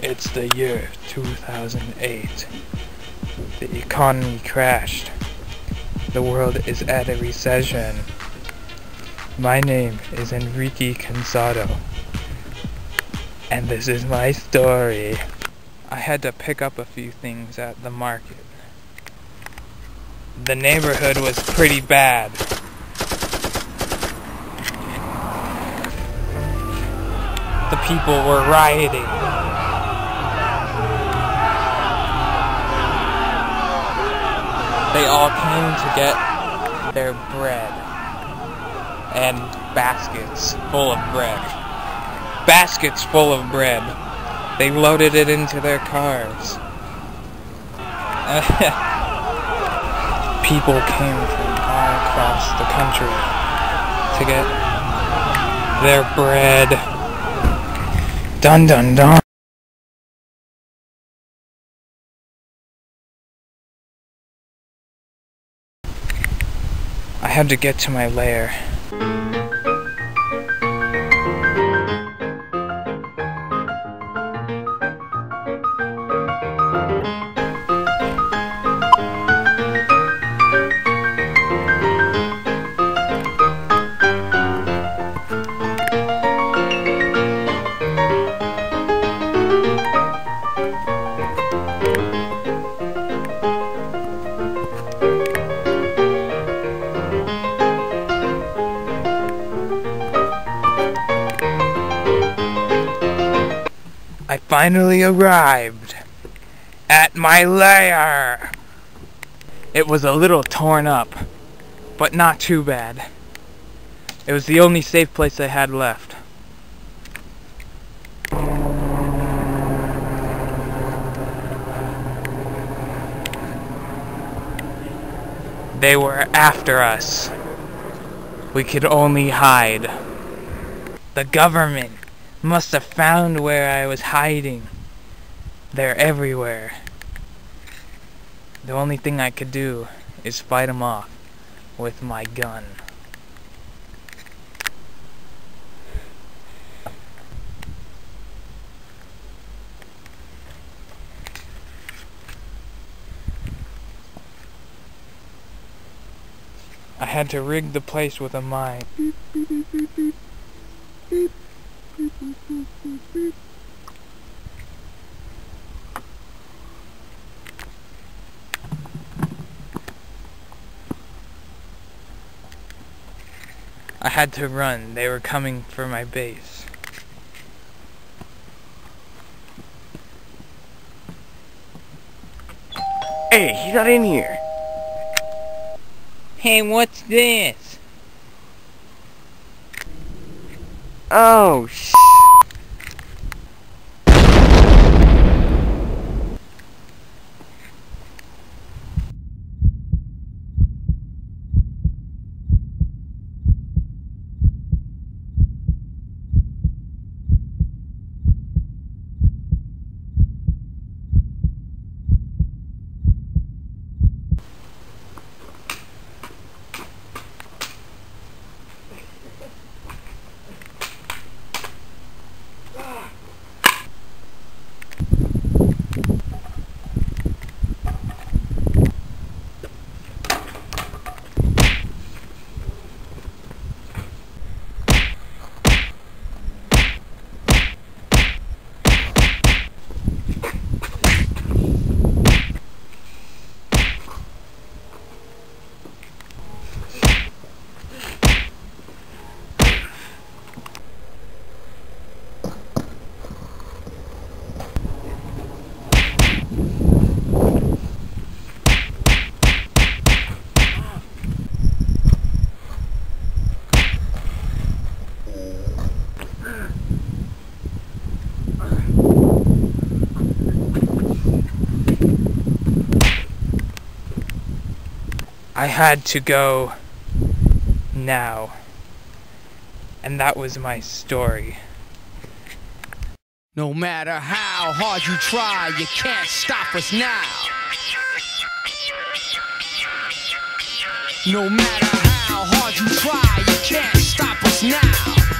the year 2008. The economy crashed. The world is at a recession. My name is Enrique Cansado. And this is my story. I had to pick up a few things at the market. The neighborhood was pretty bad. The people were rioting. They all came to get their bread and baskets full of bread. Baskets full of bread. They loaded it into their cars. People came from all across the country to get their bread. Dun dun dun. Had to get to my lair. I finally arrived at my lair. It was a little torn up, but not too bad. It was the only safe place I had left. They were after us. We could only hide. The government must have found where I was hiding. They're everywhere. The only thing I could do is fight them off with my gun. I had to rig the place with a mine. I had to run. They were coming for my base. Hey, he's not in here. Hey, what's this? Oh, sh. I had to go now. And that was my story. No matter how hard you try, you can't stop us now. No matter how hard you try, you can't stop us now.